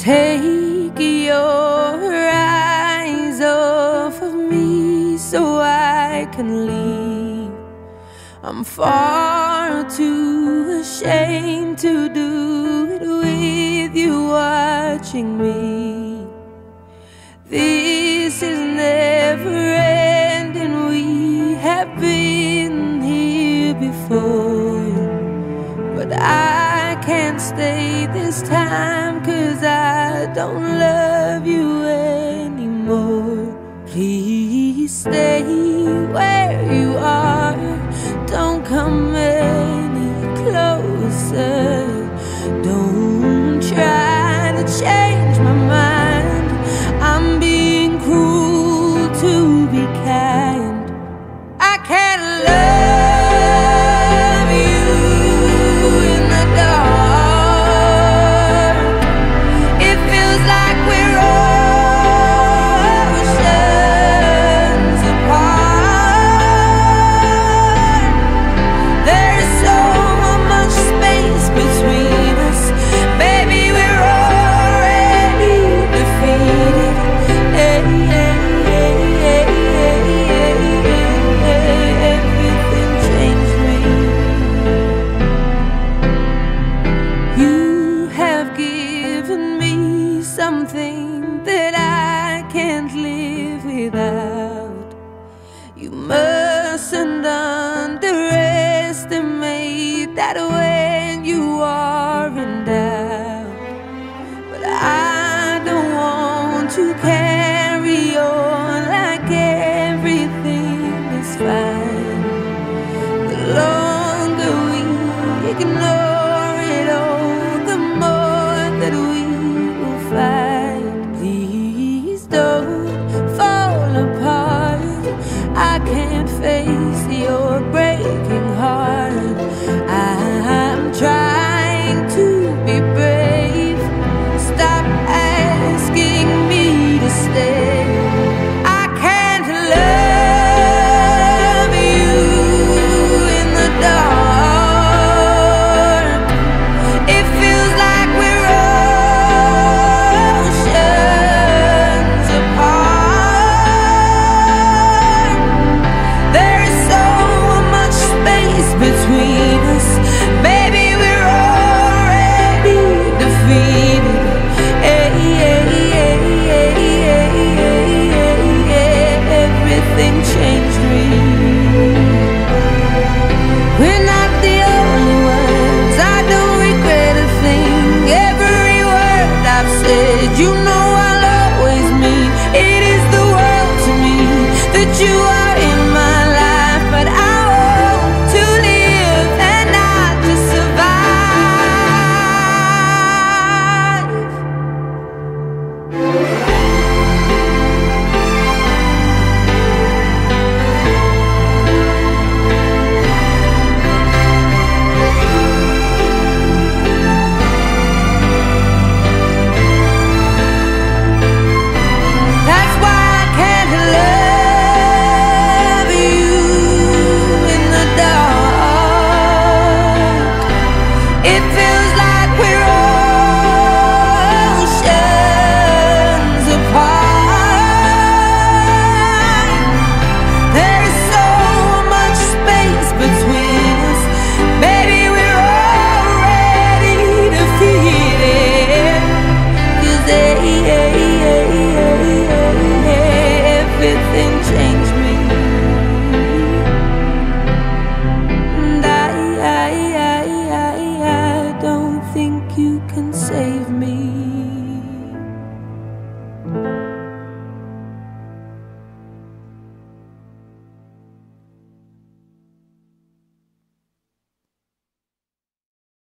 Take your eyes off of me so I can leave. I'm far too ashamed to do it with you watching me. This is never ending. We have been here before, but I can't stay this time cause I don't love you anymore. Please stay where you are, don't come any closer. Don't try to change my mind. I'm being cruel to be kind. I can't love something that I can't live without. You mustn't underestimate that when you are in doubt. But I don't want to carry face We're all